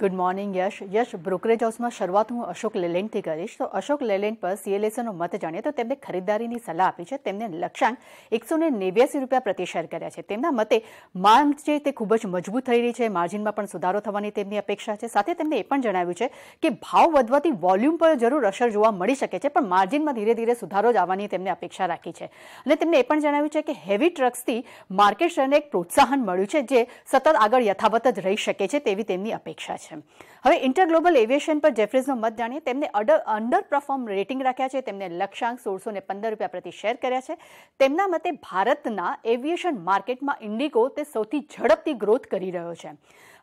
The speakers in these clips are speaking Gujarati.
Good morning Yash Yash brokerage હાઉસમાં શરૂઆત હું અશોક લેલેન્ડથી કરીશ. તો અશોક લેલેન્ડ પર સીએલએસનો મત જાણીએ તો તેમને ખરીદારીની સલાહ આપી છે. તેમને લક્ષ્યાંક એકસો ને નેવ્યાસી રૂપિયા પ્રતિ કર્યા છે. તેમના મતે માંગ છે તે ખૂબ જ મજબૂત થઈ રહી છે. માર્જિનમાં પણ સુધારો થવાની તેમની અપેક્ષા છે. સાથે તેમને એ પણ જણાવ્યું છે કે ભાવ વધવાથી વોલ્યુમ પર જરૂર અસર જોવા મળી શકે છે, પણ માર્જિનમાં ધીરે ધીરે સુધારો જ આવવાની તેમને અપેક્ષા રાખી છે. અને તેમને એ પણ જણાવ્યું છે કે હેવી ટ્રક્સથી માર્કેટ શેરને એક પ્રોત્સાહન મળ્યું છે, જે સતત આગળ યથાવત જ રહી શકે છે તેવી તેમની અપેક્ષા છે. છે. હવે ઇન્ટરગ્લોબલ એવિએશન પર જેફરીઝનો મત જાણીએ, તેમને અંડર પરફોર્મ રેટિંગ રાખ્યા છે, તેમને લક્ષ્યાંક સોળસો ને પંદર રૂપિયા પ્રતિ શેર કર્યા છે. તેમના મતે ભારતના એવિએશન માર્કેટમાં ઇન્ડિગો તે સૌથી ઝડપથી ગ્રોથ કરી રહ્યો છે.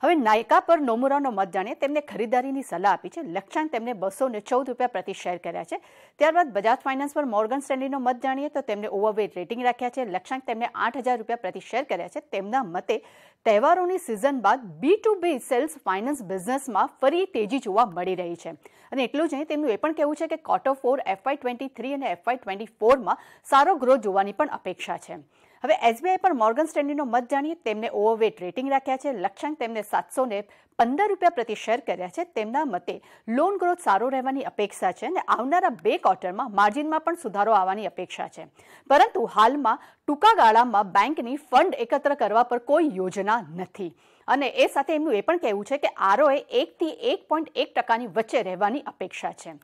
હવે નાયકા પર નોમુરાનો મત જાણીએ, તેમને ખરીદારીની સલાહ આપી છે. લક્ષ્યાંક તેમને બસો ને ચૌદ રૂપિયા પ્રતિ શેર કર્યા છે. ત્યારબાદ બજાજ ફાઇનાન્સ પર મોર્ગન સ્ટેન્લીનો મત જાણીએ, તો તેમને ઓવરવેટ રેટિંગ રાખ્યા છે. લક્ષ્યાંક તેમને આઠ હજાર રૂપિયા પ્રતિ શેર કર્યા છે. તેમના મતે તહેવારોની સિઝન બાદ B to B sales finance બિઝનેસમાં ફરી તેજી જોવા મળી રહી છે. અને એટલું જ નહીં, તેમનું એ પણ કહેવું છે કે quarter four FY twenty three અને એફવાય ટ્વેન્ટી ફોરમાં સારો ગ્રોથ જોવાની પણ અપેક્ષા છે. હવે એસબીઆઈ પર મોર્ગન સ્ટેન્ડીનો મત જાણીએ, તેમને ઓવરવેટ રેટિંગ રાખ્યા છે. લક્ષ્યાંક તેમને સાતસો ને પંદર રૂપિયા પ્રતિ શેર કર્યા છે. તેમના મતે લોન ગ્રોથ સારો રહેવાની અપેક્ષા છે અને આવનારા બે ક્વાર્ટરમાં માર્જિનમાં પણ સુધારો આવવાની અપેક્ષા છે. પરંતુ હાલમાં ટૂંકા ગાળામાં બેંકની ફંડ એકત્ર કરવા પર કોઈ યોજના નથી. અને એ સાથે એમનું એ પણ કહેવું છે કે આરઓએ એકથી એક પોઈન્ટ એક ટકાની વચ્ચે રહેવાની અપેક્ષા છે.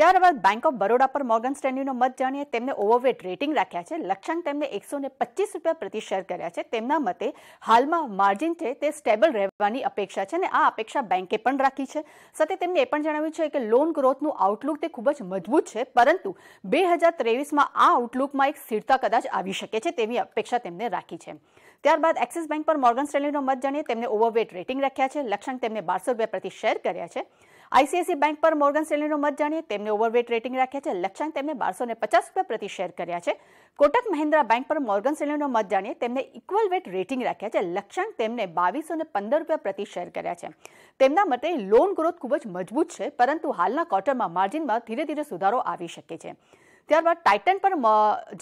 ત્યારબાદ બેંક ઓફ બરોડા પર મોર્ગન સ્ટેન્ડીનો મત જાણીએ તેમને ઓવરવેટ રેટિંગ રાખ્યા છે. લક્ષ્યાંક તેમને એકસો ને પચીસ રૂપિયા પ્રતિ શેર કર્યા છે. તેમના મતે હાલમાં માર્જિન છે તે સ્ટેબલ રહેવાની અપેક્ષા છે અને આ અપેક્ષા બેંકે પણ રાખી છે. સાથે તેમને એ પણ જણાવ્યું છે કે લોન ગ્રોથનું આઉટલુક તે ખૂબ જ મજબૂત છે, પરંતુ બે હજાર ત્રેવીસમાં આ આઉટલુકમાં એક સ્થિરતા કદાચ આવી શકે છે તેવી અપેક્ષા તેમને રાખી છે. ત્યારબાદ એક્સિસ બેંક પર મોર્ગન સ્ટેન્લીનો મત જાણીએ તેમને ઓવરવેટ રેટિંગ રાખ્યા છે. લક્ષ્યાંક તેમને બારસો રૂપિયા પ્રતિ શેર કર્યા છે. આઈસીઆઈસી બેંક પર મોર્ગન સ્ટેન્લીનો મત જાણીએ તેમને ઓવરવેટ રેટિંગ રાખ્યા છે. લક્ષ્યાંક તેમને બારસો ને પચાસ રૂપિયા પ્રતિ શેર કર્યા છે. કોટક મહિન્દ્રા બેંક પર મોર્ગન સ્ટેન્લીનો મત જાણીએ તેમને ઇક્વલ વેટ રેટિંગ રાખ્યા છે. લક્ષ્યાંક તેમને બાવીસો ને પંદર રૂપિયા પ્રતિ શેર કર્યા છે. તેમના મતે લોન ગ્રોથ ખૂબ જ મજબૂત છે, પરંતુ હાલના ક્વાર્ટરમાં માર્જિનમાં ધીરે ધીરે સુધારો આવી શકે છે. ત્યારબાદ ટાઇટન પર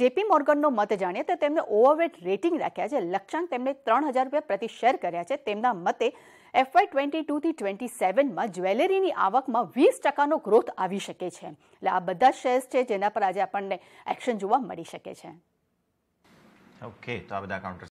જેપી મોર્ગનનો મત જાણીએ તો તેમને ઓવરવેટ રેટિંગ રાખ્યા છે. લક્ષ્યાંક તેમને ત્રણ હજાર રૂપિયા પ્રતિ શેર કર્યા છે. તેમના મતે એફવાય ટ્વેન્ટી ટુથી ટ્વેન્ટી સેવનમાં જ્વેલરીની આવકમાં વીસ ટકાનો ગ્રોથ આવી શકે છે. એટલે આ બધા શેર્સ છે જેના પર આજે આપણને એક્શન જોવા મળી શકે છે. ઓકે તો આ બધા કાઉન્ટર